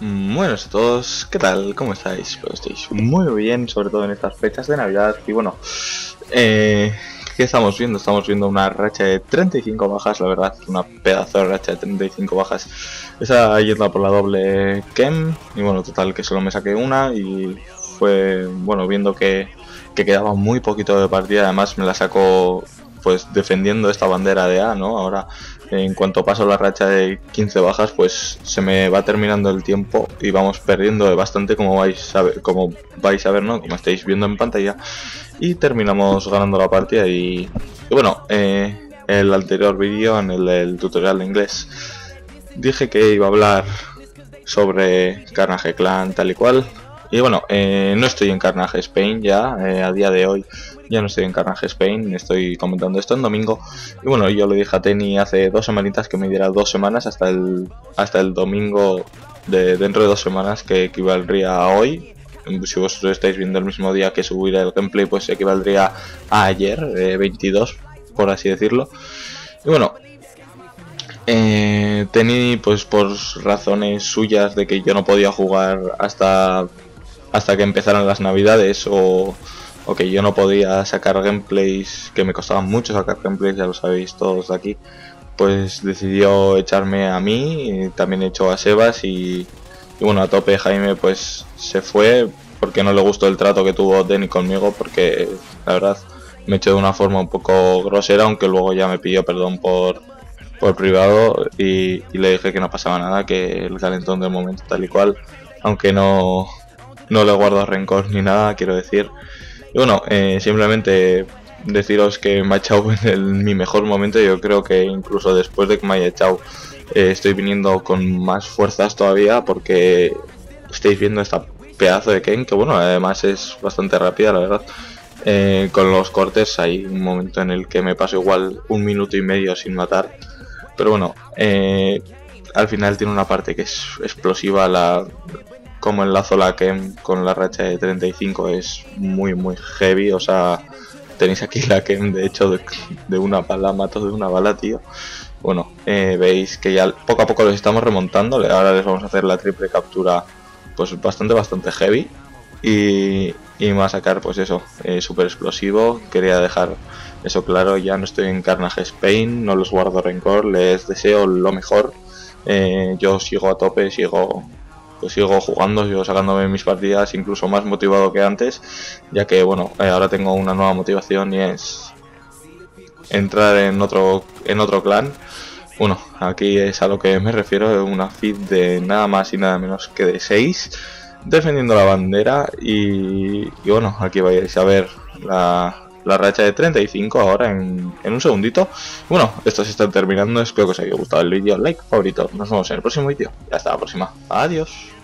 Buenos a todos, ¿qué tal? ¿Cómo estáis? Espero estéis muy bien, sobre todo en estas fechas de Navidad. Y bueno, eh, ¿qué estamos viendo? Estamos viendo una racha de 35 bajas, la verdad, una pedazo de racha de 35 bajas. Esa yendo por la doble Kem, y bueno, total que solo me saqué una y fue, bueno, viendo que, que quedaba muy poquito de partida, además me la sacó pues defendiendo esta bandera de A, ¿no? Ahora en cuanto paso la racha de 15 bajas, pues se me va terminando el tiempo y vamos perdiendo bastante como vais a ver, como vais a ver, ¿no? Como estáis viendo en pantalla. Y terminamos ganando la partida y, bueno, eh, el anterior vídeo, en el, tutorial de inglés, dije que iba a hablar sobre Carnage Clan tal y cual. Y bueno, eh, no estoy en Carnage Spain ya, eh, a día de hoy ya no estoy en Carnage Spain, estoy comentando esto en domingo. Y bueno, yo le dije a Tenny hace dos semanitas que me diera dos semanas hasta el, hasta el domingo de dentro de dos semanas que equivaldría a hoy. Si vosotros estáis viendo el mismo día que subir el gameplay, pues equivaldría a ayer, 22, por así decirlo. Y bueno, eh, pues por razones suyas de que yo no podía jugar hasta, hasta que empezaran las navidades o ok, yo no podía sacar gameplays, que me costaba mucho sacar gameplays, ya lo sabéis todos de aquí, pues decidió echarme a mí, también echó a Sebas y, bueno, a tope Jaime pues se fue porque no le gustó el trato que tuvo Denny conmigo, porque la verdad me echó de una forma un poco grosera, aunque luego ya me pidió perdón por, por privado y, y le dije que no pasaba nada, que el calentón del momento tal y cual, aunque no, no le guardo rencor ni nada, quiero decir. Y bueno, eh, simplemente deciros que me ha echado en mi mejor momento. Yo creo que incluso después de que me haya echado, eh, estoy viniendo con más fuerzas todavía porque estáis viendo esta pedazo de Ken, que bueno, además es bastante rápida, la verdad. Eh, con los cortes hay un momento en el que me paso igual un minuto y medio sin matar. Pero bueno, al final tiene una parte que es explosiva, la, como enlazo la Kem con la racha de 35 es muy muy heavy, o sea, tenéis aquí la Kem de hecho de, una bala, mato de una bala, tío. Bueno, eh, veis que ya poco a poco les estamos remontando, ahora les vamos a hacer la triple captura pues bastante bastante heavy. Y, y me va a sacar pues eso, eh, súper explosivo, quería dejar eso claro, ya no estoy en Carnage Spain, no los guardo rencor, les deseo lo mejor, eh, yo sigo a tope, sigo pues sigo jugando, sigo sacándome mis partidas incluso más motivado que antes, ya que bueno, eh, ahora tengo una nueva motivación y es entrar en otro en otro clan. Bueno, aquí es a lo que me refiero, una feed de nada más y nada menos que de 6 defendiendo la bandera y, y bueno, aquí vais a ver la, la racha de 35 ahora en, en, un segundito. Bueno, esto se está terminando, espero que os haya gustado el vídeo, like, favorito. Nos vemos en el próximo vídeo y hasta la próxima. Adiós.